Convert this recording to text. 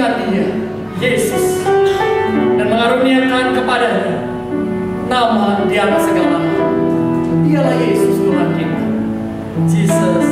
dia, Yesus, dan mengaruniakan kepadanya nama di atas segala nama. Dialah Yesus Tuhan kita. Jesus